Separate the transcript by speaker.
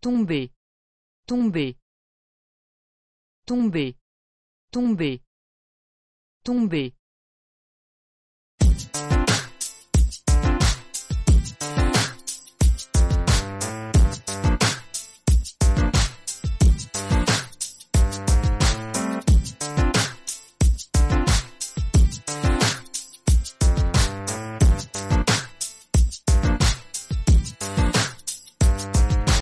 Speaker 1: tomber, tomber, tomber, tomber, tomber.